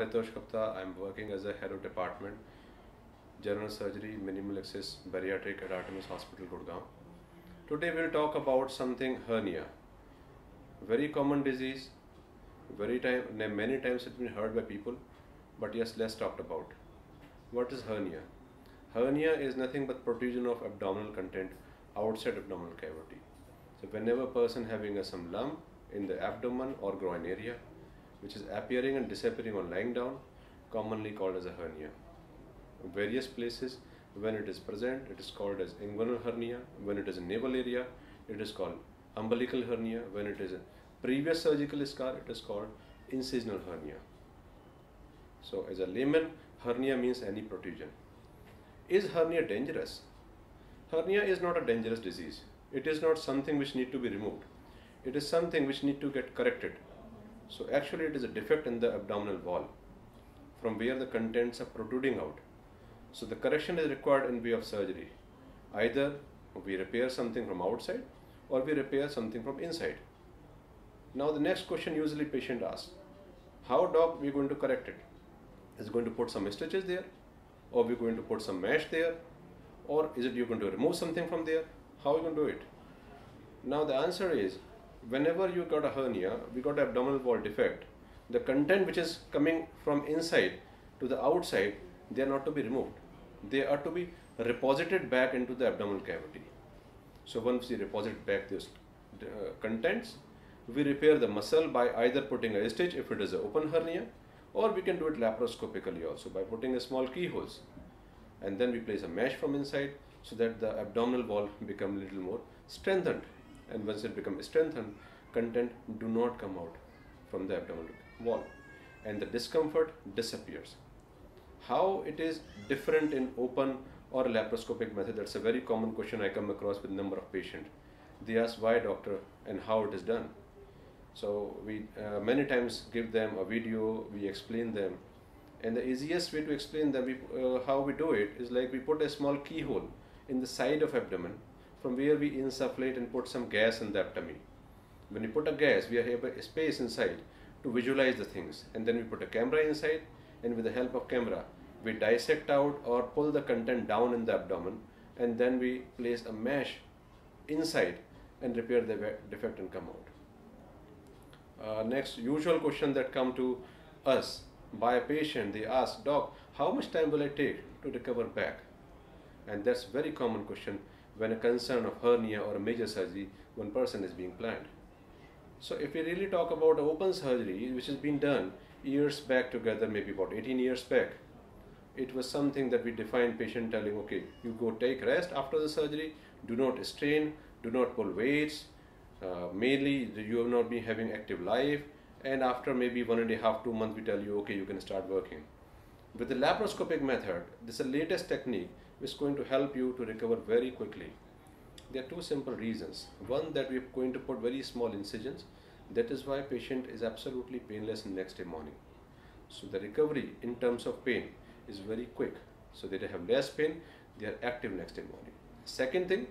Ritosh Gupta. I'm working as a head of department, general surgery, minimal access bariatric at Artemis Hospital, Gurgaon. Today we'll talk about something hernia. Very common disease, very time, many times it's been heard by people, but yes, less talked about. What is hernia? Hernia is nothing but protrusion of abdominal content outside abdominal cavity. So whenever person having a, some lump in the abdomen or groin area, which is appearing and disappearing on lying down, commonly called as a hernia. In various places, when it is present, it is called as inguinal hernia. When it is in navel area, it is called umbilical hernia. When it is a previous surgical scar, it is called incisional hernia. So as a layman, hernia means any protrusion. Is hernia dangerous? Hernia is not a dangerous disease. It is not something which need to be removed. It is something which need to get corrected. So actually it is a defect in the abdominal wall from where the contents are protruding out. So the correction is required in way of surgery. Either we repair something from outside or we repair something from inside. Now the next question usually patient asks, how doc we going to correct it? Is it going to put some stitches there? Or we going to put some mesh there? Or is it you going to remove something from there? How are you going to do it? Now the answer is whenever you got a hernia, we got abdominal wall defect, the content which is coming from inside to the outside, they are not to be removed. They are to be reposited back into the abdominal cavity. So once we reposit back these uh, contents, we repair the muscle by either putting a stitch if it is an open hernia, or we can do it laparoscopically also by putting a small keyholes. And then we place a mesh from inside so that the abdominal wall become little more strengthened and once it becomes strengthened, content do not come out from the abdominal wall and the discomfort disappears. How it is different in open or laparoscopic method, that's a very common question I come across with number of patients. They ask why doctor and how it is done. So we uh, many times give them a video, we explain them and the easiest way to explain them we, uh, how we do it is like we put a small keyhole in the side of abdomen from where we insufflate and put some gas in the abdomen. When we put a gas, we have a space inside to visualize the things and then we put a camera inside and with the help of camera, we dissect out or pull the content down in the abdomen and then we place a mesh inside and repair the defect and come out. Uh, next usual question that come to us by a patient, they ask, doc, how much time will I take to recover back? And that's very common question when a concern of hernia or a major surgery, one person is being planned. So if we really talk about open surgery, which has been done years back together, maybe about 18 years back, it was something that we defined patient telling, okay, you go take rest after the surgery, do not strain, do not pull weights, uh, mainly you have not been having active life, and after maybe one and a half, two months, we tell you, okay, you can start working. With the laparoscopic method, this is the latest technique which is going to help you to recover very quickly. There are two simple reasons. One that we're going to put very small incisions. That is why patient is absolutely painless next day morning. So the recovery in terms of pain is very quick. So they have less pain, they are active next day morning. Second thing,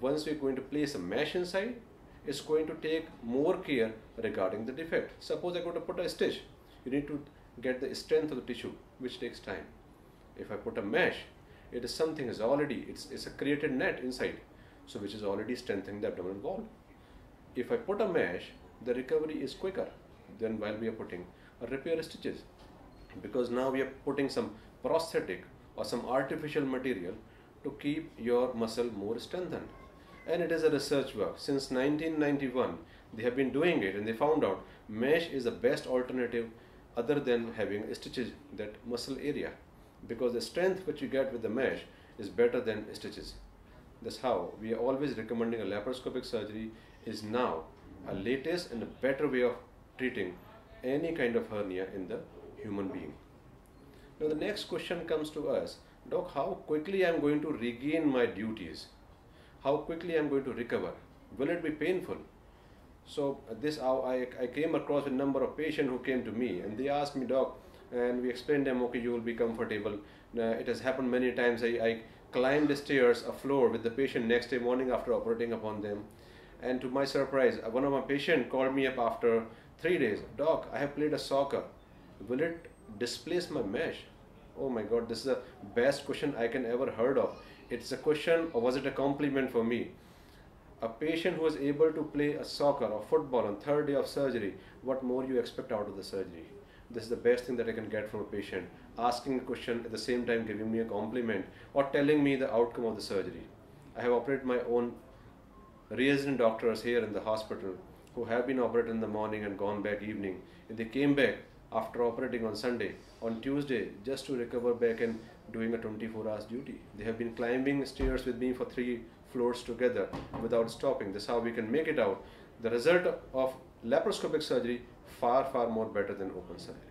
once we're going to place a mesh inside, it's going to take more care regarding the defect. Suppose I'm going to put a stitch, you need to get the strength of the tissue, which takes time. If I put a mesh, it is something is already it's, it's a created net inside so which is already strengthening the abdominal wall. If I put a mesh the recovery is quicker than while we are putting a repair stitches. Because now we are putting some prosthetic or some artificial material to keep your muscle more strengthened. And it is a research work. Since 1991 they have been doing it and they found out mesh is the best alternative other than having stitches that muscle area because the strength which you get with the mesh is better than stitches. That's how we are always recommending a laparoscopic surgery is now a latest and a better way of treating any kind of hernia in the human being. Now the next question comes to us, Doc, how quickly I am going to regain my duties? How quickly I am going to recover? Will it be painful? So this I, I came across a number of patients who came to me and they asked me, Doc, and we explained them okay you will be comfortable uh, it has happened many times I, I climbed the stairs a floor with the patient next day morning after operating upon them and to my surprise uh, one of my patient called me up after three days doc i have played a soccer will it displace my mesh? Oh my god, this is the best question I can ever heard of. It's a question or was it a compliment for me? A patient who is able to play a soccer or football on third day of surgery, what more you expect out of the surgery? This is the best thing that I can get from a patient. Asking a question at the same time giving me a compliment or telling me the outcome of the surgery. I have operated my own resident doctors here in the hospital who have been operated in the morning and gone back evening. If they came back after operating on Sunday, on Tuesday, just to recover back and doing a 24 hours duty. They have been climbing stairs with me for three floors together without stopping. This how we can make it out. The result of laparoscopic surgery far, far more better than open surgery.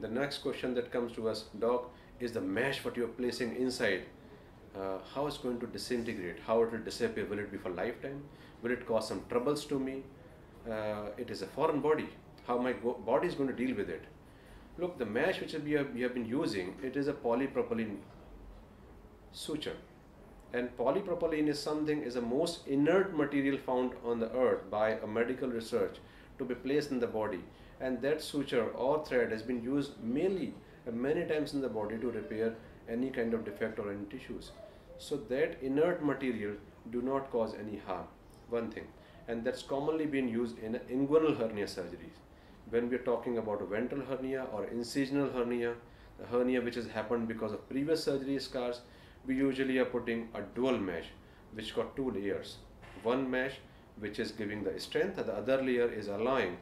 The next question that comes to us, doc, is the mesh what you're placing inside uh, how it's going to disintegrate, how it will disappear, will it be for lifetime, will it cause some troubles to me, uh, it is a foreign body, how my body is going to deal with it. Look, the mesh which we have, we have been using, it is a polypropylene suture. And polypropylene is something, is the most inert material found on the earth by a medical research to be placed in the body. And that suture or thread has been used mainly uh, many times in the body to repair any kind of defect or any tissues. So that inert material do not cause any harm, one thing. And that's commonly been used in inguinal hernia surgeries. When we're talking about a ventral hernia or incisional hernia, the hernia which has happened because of previous surgery scars, we usually are putting a dual mesh which got two layers. One mesh which is giving the strength the other layer is allowing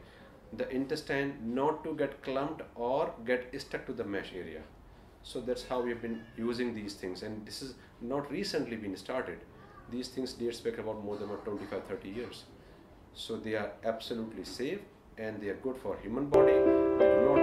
the intestine not to get clumped or get stuck to the mesh area. So that's how we've been using these things and this is not recently been started. These things dates back about more than about 25, 30 years. So they are absolutely safe and they are good for human body. They do not